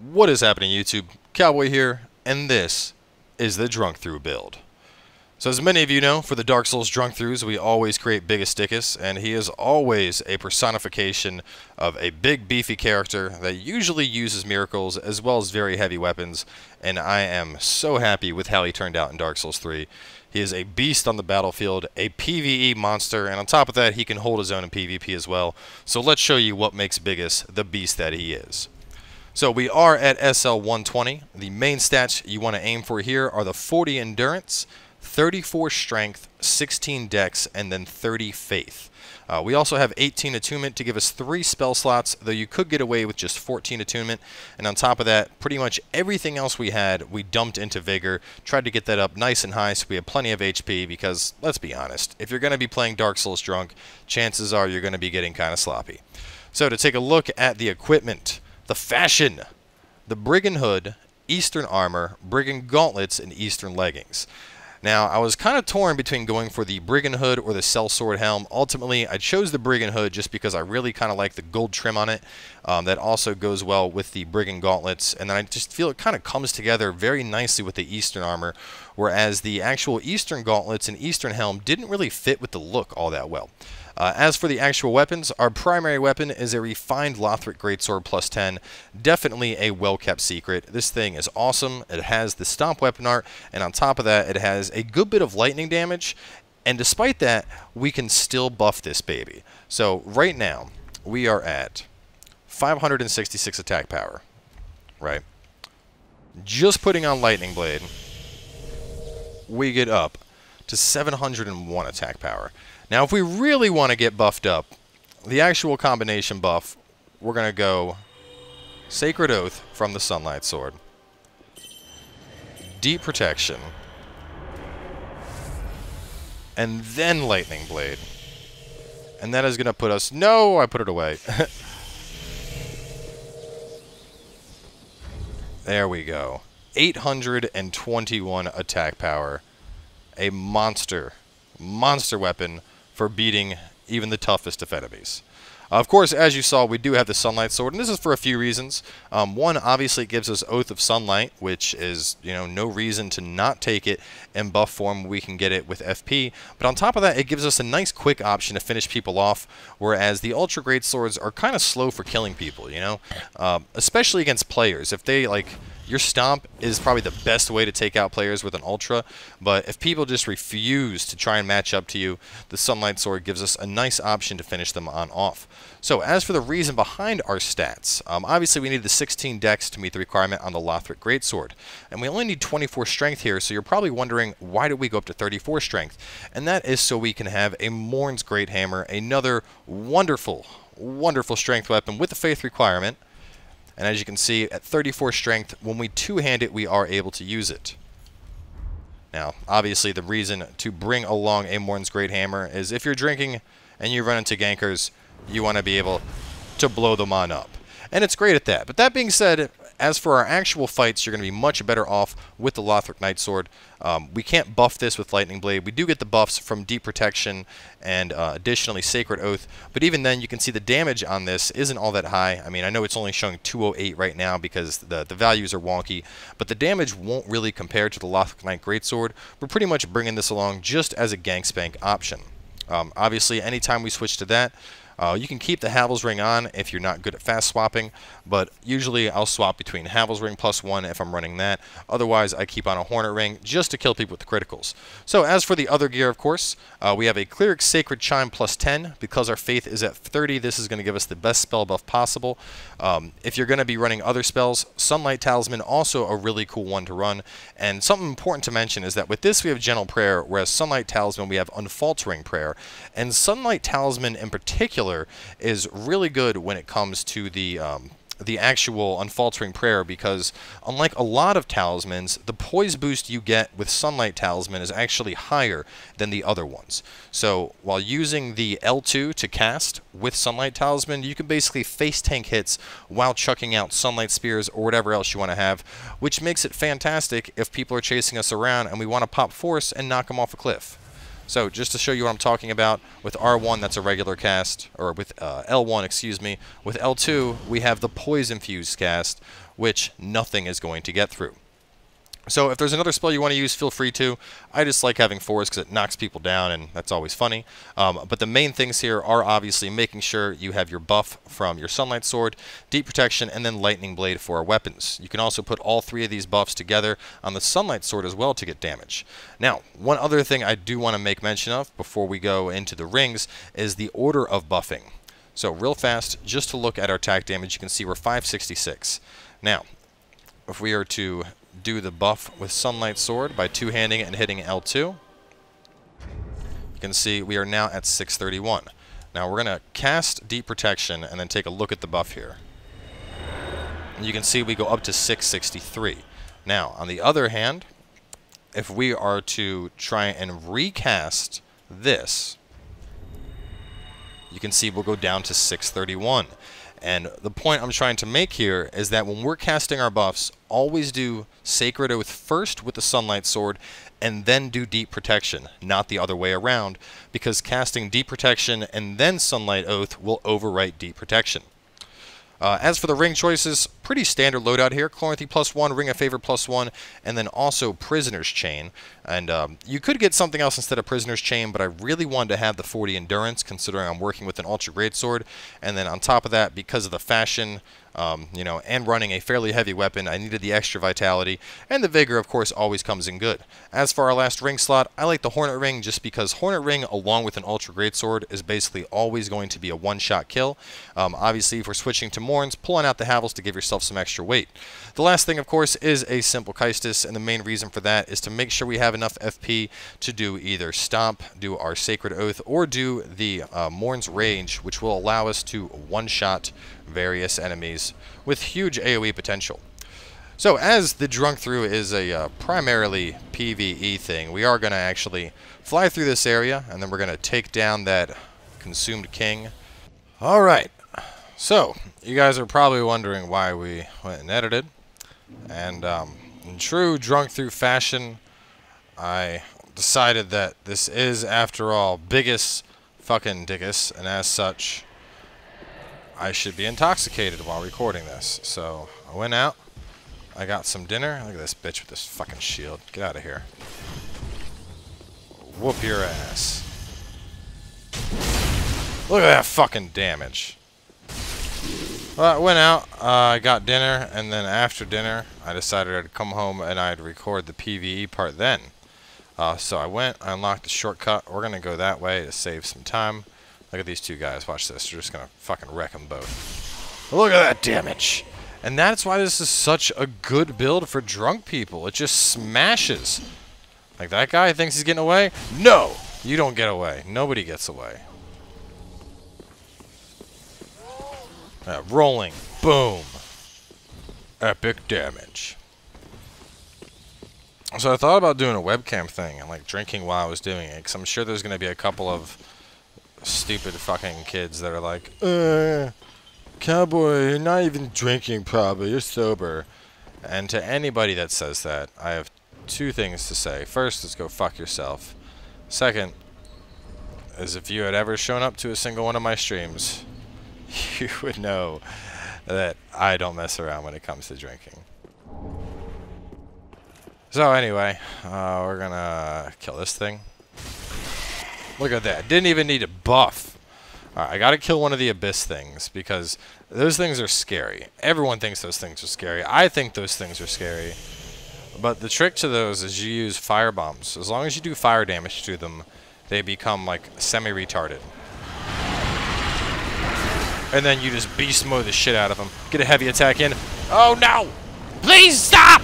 What is happening YouTube? Cowboy here, and this is the Drunk Through build. So as many of you know, for the Dark Souls Drunk Throughs, we always create Bigus Dickus, and he is always a personification of a big beefy character that usually uses miracles as well as very heavy weapons, and I am so happy with how he turned out in Dark Souls 3. He is a beast on the battlefield, a PvE monster, and on top of that, he can hold his own in PvP as well. So let's show you what makes Biggest the beast that he is. So we are at SL 120. The main stats you want to aim for here are the 40 endurance, 34 strength, 16 dex, and then 30 faith. Uh, we also have 18 attunement to give us 3 spell slots, though you could get away with just 14 attunement. And on top of that, pretty much everything else we had, we dumped into Vigor, tried to get that up nice and high so we have plenty of HP because, let's be honest, if you're going to be playing Dark Souls drunk, chances are you're going to be getting kind of sloppy. So to take a look at the equipment, the fashion, the Brigand Hood, Eastern Armor, Brigand Gauntlets, and Eastern Leggings. Now, I was kind of torn between going for the Brigand Hood or the Sellsword Helm. Ultimately, I chose the Brigand Hood just because I really kind of like the gold trim on it. Um, that also goes well with the Brigand Gauntlets, and then I just feel it kind of comes together very nicely with the Eastern armor, whereas the actual Eastern Gauntlets and Eastern Helm didn't really fit with the look all that well. Uh, as for the actual weapons, our primary weapon is a refined Lothric Greatsword plus 10. Definitely a well-kept secret. This thing is awesome. It has the Stomp weapon art, and on top of that, it has a good bit of lightning damage. And despite that, we can still buff this baby. So right now, we are at 566 attack power, right? Just putting on Lightning Blade, we get up to 701 attack power. Now, if we really want to get buffed up, the actual combination buff, we're going to go Sacred Oath from the Sunlight Sword, Deep Protection, and then Lightning Blade. And that is going to put us... No, I put it away. there we go. 821 attack power. A monster, monster weapon for beating even the toughest of enemies. of course, as you saw, we do have the Sunlight Sword, and this is for a few reasons. Um, one, obviously, it gives us Oath of Sunlight, which is, you know, no reason to not take it in buff form. We can get it with FP. But on top of that, it gives us a nice quick option to finish people off, whereas the Ultra Great Swords are kind of slow for killing people, you know? Um, especially against players. If they, like, your stomp is probably the best way to take out players with an ultra, but if people just refuse to try and match up to you, the Sunlight Sword gives us a nice option to finish them on off. So as for the reason behind our stats, um, obviously we need the 16 dex to meet the requirement on the Lothric Greatsword, and we only need 24 strength here, so you're probably wondering why do we go up to 34 strength? And that is so we can have a Morne's Great Hammer, another wonderful, wonderful strength weapon with the faith requirement, and as you can see, at 34 strength, when we two-hand it, we are able to use it. Now, obviously, the reason to bring along a Morne's Great Hammer is if you're drinking and you run into gankers, you want to be able to blow them on up. And it's great at that. But that being said, as for our actual fights, you're going to be much better off with the Lothric Knight Sword. Um, we can't buff this with Lightning Blade. We do get the buffs from Deep Protection and uh, additionally Sacred Oath, but even then you can see the damage on this isn't all that high. I mean, I know it's only showing 208 right now because the, the values are wonky, but the damage won't really compare to the Lothric Knight Greatsword. We're pretty much bringing this along just as a gank spank option. Um, obviously, anytime we switch to that, uh, you can keep the Havel's Ring on if you're not good at fast swapping, but usually I'll swap between Havel's Ring plus one if I'm running that. Otherwise, I keep on a Hornet Ring just to kill people with the criticals. So as for the other gear, of course, uh, we have a Cleric Sacred Chime plus 10. Because our Faith is at 30, this is going to give us the best spell buff possible. Um, if you're going to be running other spells, Sunlight Talisman also a really cool one to run. And something important to mention is that with this we have Gentle Prayer, whereas Sunlight Talisman we have Unfaltering Prayer. And Sunlight Talisman in particular is really good when it comes to the um, the actual unfaltering prayer because unlike a lot of talismans, the poise boost you get with Sunlight Talisman is actually higher than the other ones. So while using the L2 to cast with Sunlight Talisman, you can basically face tank hits while chucking out Sunlight Spears or whatever else you want to have, which makes it fantastic if people are chasing us around and we want to pop force and knock them off a cliff. So just to show you what I'm talking about, with R1 that's a regular cast, or with uh, L1, excuse me. With L2, we have the Poison Fuse cast, which nothing is going to get through. So if there's another spell you want to use, feel free to. I just like having Force because it knocks people down, and that's always funny. Um, but the main things here are obviously making sure you have your buff from your Sunlight Sword, Deep Protection, and then Lightning Blade for our weapons. You can also put all three of these buffs together on the Sunlight Sword as well to get damage. Now, one other thing I do want to make mention of before we go into the rings is the order of buffing. So real fast, just to look at our attack damage, you can see we're 566. Now, if we are to do the buff with Sunlight Sword by two-handing it and hitting L2. You can see we are now at 631. Now we're going to cast Deep Protection and then take a look at the buff here. And you can see we go up to 663. Now, on the other hand, if we are to try and recast this, you can see we'll go down to 631. And the point I'm trying to make here is that when we're casting our buffs, always do Sacred Oath first with the Sunlight Sword, and then do Deep Protection, not the other way around, because casting Deep Protection and then Sunlight Oath will overwrite Deep Protection. Uh, as for the ring choices, pretty standard loadout here. Chloranthy plus one, Ring of Favor plus one, and then also Prisoner's Chain. And um, you could get something else instead of Prisoner's Chain, but I really wanted to have the 40 Endurance, considering I'm working with an Ultra Great Sword. And then on top of that, because of the fashion, um, you know, and running a fairly heavy weapon, I needed the extra vitality, and the vigor, of course, always comes in good. As for our last ring slot, I like the Hornet Ring just because Hornet Ring, along with an Ultra Greatsword, is basically always going to be a one-shot kill. Um, obviously, if we're switching to Mornes, pulling out the Havels to give yourself some extra weight. The last thing, of course, is a simple Kystis, and the main reason for that is to make sure we have enough FP to do either Stomp, do our Sacred Oath, or do the uh, Morne's Rage, which will allow us to one-shot various enemies with huge AoE potential. So as the Drunk Through is a uh, primarily PvE thing, we are going to actually fly through this area, and then we're going to take down that Consumed King. Alright, so you guys are probably wondering why we went and edited. And um, in true Drunk Through fashion, I decided that this is, after all, Bigus fucking dickus, and as such, I should be intoxicated while recording this. So I went out. I got some dinner. Look at this bitch with this fucking shield. Get out of here. Whoop your ass. Look at that fucking damage. Well, I went out, uh, I got dinner, and then after dinner, I decided I'd come home and I'd record the PvE part then. Uh, so I went, I unlocked the shortcut. We're going to go that way to save some time. Look at these two guys. Watch this. They're just going to fucking wreck them both. Look at that damage. And that's why this is such a good build for drunk people. It just smashes. Like that guy thinks he's getting away? No! You don't get away. Nobody gets away. Uh, rolling. Boom. Epic damage. So I thought about doing a webcam thing and like drinking while I was doing it because I'm sure there's going to be a couple of stupid fucking kids that are like, uh, cowboy, you're not even drinking probably, you're sober. And to anybody that says that, I have two things to say. First is go fuck yourself. Second is if you had ever shown up to a single one of my streams, you would know that I don't mess around when it comes to drinking. So anyway, uh, we're gonna kill this thing. Look at that. Didn't even need a buff. I gotta kill one of the Abyss things, because those things are scary. Everyone thinks those things are scary. I think those things are scary. But the trick to those is you use fire bombs. As long as you do fire damage to them, they become, like, semi-retarded. And then you just beast mode the shit out of them. Get a heavy attack in. Oh, no! Please stop!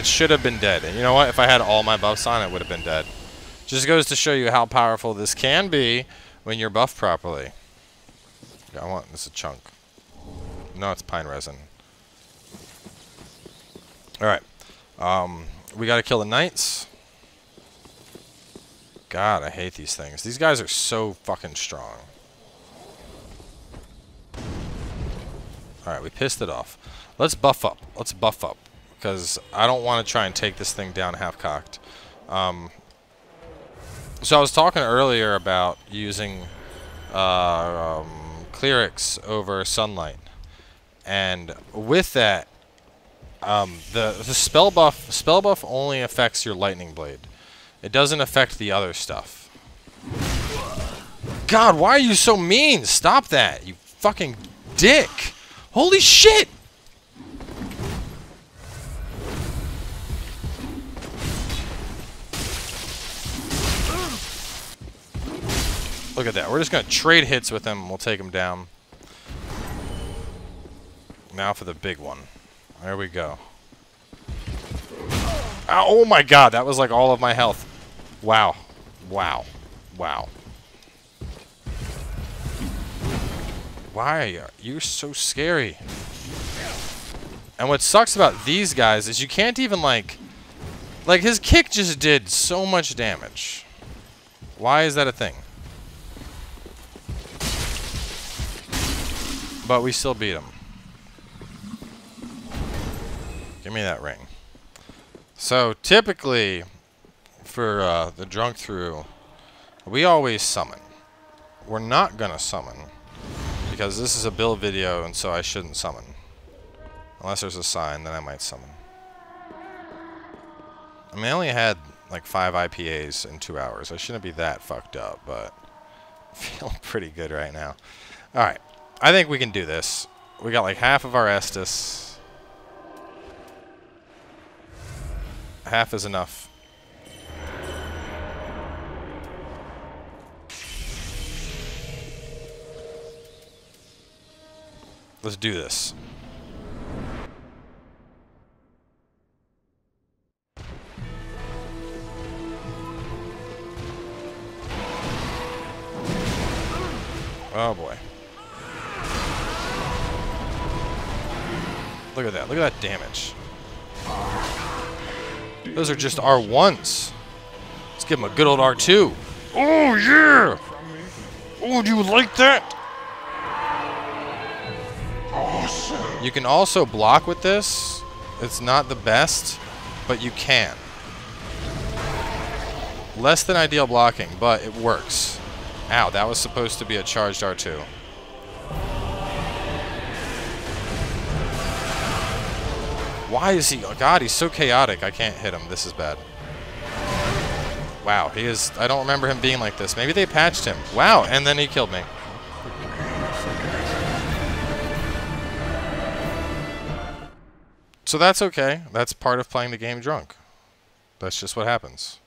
It should have been dead. And you know what? If I had all my buffs on, it would have been dead. Just goes to show you how powerful this can be when you're buffed properly. Yeah, I want this a chunk. No, it's pine resin. Alright. Um, we gotta kill the knights. God, I hate these things. These guys are so fucking strong. Alright, we pissed it off. Let's buff up. Let's buff up because I don't want to try and take this thing down half-cocked. Um, so I was talking earlier about using uh, um, clerics over sunlight, and with that, um, the the spell buff spell buff only affects your lightning blade. It doesn't affect the other stuff. God, why are you so mean? Stop that, you fucking dick! Holy shit! Look at that. We're just going to trade hits with him. We'll take him down. Now for the big one. There we go. Ah, oh my god, that was like all of my health. Wow. Wow. Wow. Why are you so scary? And what sucks about these guys is you can't even like... Like, his kick just did so much damage. Why is that a thing? But we still beat them. Give me that ring. So, typically, for uh, the drunk through, we always summon. We're not to summon, because this is a build video, and so I shouldn't summon. Unless there's a sign, then I might summon. I mean, I only had like five IPAs in two hours. I shouldn't be that fucked up, but feeling pretty good right now. Alright. I think we can do this. We got like half of our Estus. Half is enough. Let's do this. Look at that. Look at that damage. Those are just R1s. Let's give him a good old R2. Oh, yeah! Oh, do you like that? Awesome. You can also block with this. It's not the best, but you can. Less than ideal blocking, but it works. Ow, that was supposed to be a charged R2. Why is he... Oh God, he's so chaotic. I can't hit him. This is bad. Wow, he is... I don't remember him being like this. Maybe they patched him. Wow, and then he killed me. So that's okay. That's part of playing the game drunk. That's just what happens.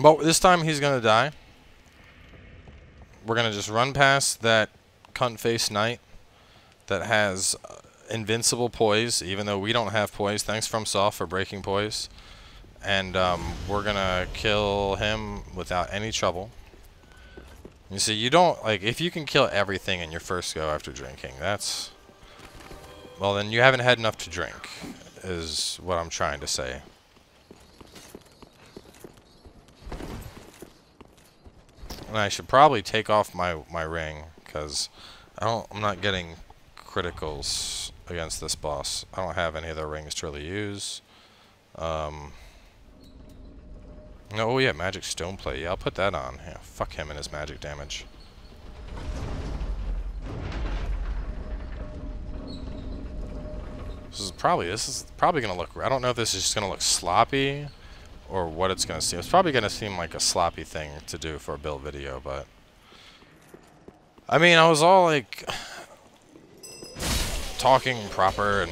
But this time he's going to die. We're going to just run past that cunt-faced knight that has uh, invincible poise, even though we don't have poise. Thanks FromSoft for breaking poise. And um, we're going to kill him without any trouble. You see, you don't, like, if you can kill everything in your first go after drinking, that's, well, then you haven't had enough to drink, is what I'm trying to say. And I should probably take off my, my ring, because I don't, I'm not getting criticals against this boss. I don't have any of the rings to really use. Um, no, oh yeah, magic stone plate. Yeah, I'll put that on. Yeah, fuck him and his magic damage. This is probably this is probably gonna look. I don't know if this is just gonna look sloppy, or what it's gonna seem. It's probably gonna seem like a sloppy thing to do for a build video, but I mean, I was all like talking proper and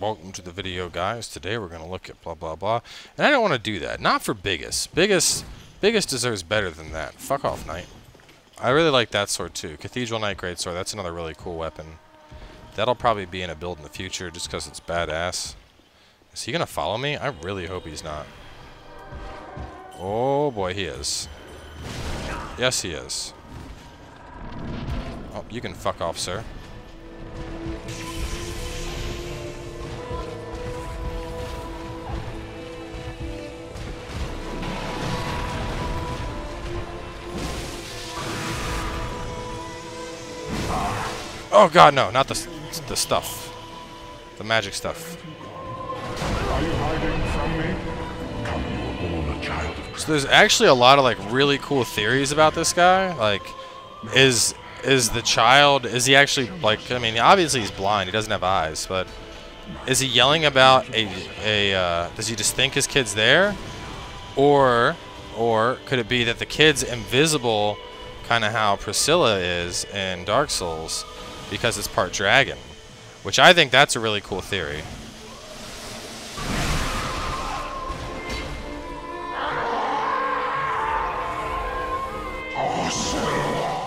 welcome to the video guys. Today we're gonna look at blah blah blah. And I don't want to do that. Not for Bigus. Bigus Bigus deserves better than that. Fuck off knight. I really like that sword too. Cathedral Knight great sword. That's another really cool weapon. That'll probably be in a build in the future just because it's badass. Is he gonna follow me? I really hope he's not. Oh boy he is. Yes he is. Oh you can fuck off sir Oh god, no, not the the stuff. The magic stuff. So there's actually a lot of like really cool theories about this guy. Like is is the child is he actually like I mean obviously he's blind he doesn't have eyes but is he yelling about a a uh, does he just think his kid's there or or could it be that the kid's invisible kind of how Priscilla is in Dark Souls because it's part dragon which I think that's a really cool theory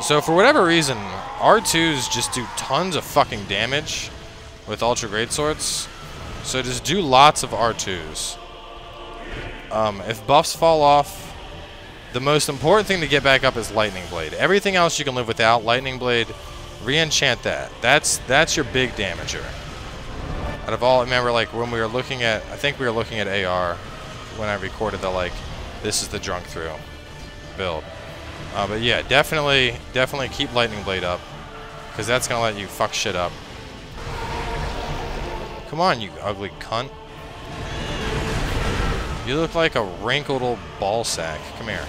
So for whatever reason, R2s just do tons of fucking damage with Ultra Great Swords. So just do lots of R2s. Um, if buffs fall off, the most important thing to get back up is Lightning Blade. Everything else you can live without. Lightning Blade, re-enchant that. That's that's your big damager. Out of all, remember like when we were looking at, I think we were looking at AR when I recorded the like, this is the drunk through build. Uh, but yeah, definitely, definitely keep Lightning Blade up. Because that's going to let you fuck shit up. Come on, you ugly cunt. You look like a wrinkled old ball sack. Come here.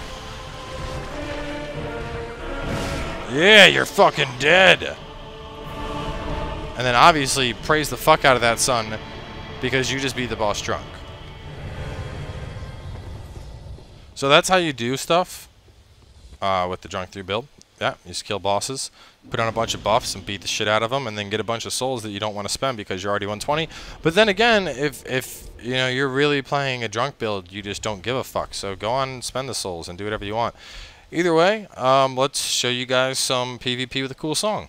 Yeah, you're fucking dead! And then obviously praise the fuck out of that sun because you just beat the boss drunk. So that's how you do stuff uh, with the Drunk Through build. Yeah, you just kill bosses, put on a bunch of buffs and beat the shit out of them, and then get a bunch of souls that you don't want to spend because you're already 120. But then again, if if you know you're really playing a drunk build, you just don't give a fuck. So go on and spend the souls and do whatever you want. Either way, um, let's show you guys some PvP with a cool song.